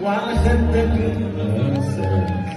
Why should they be?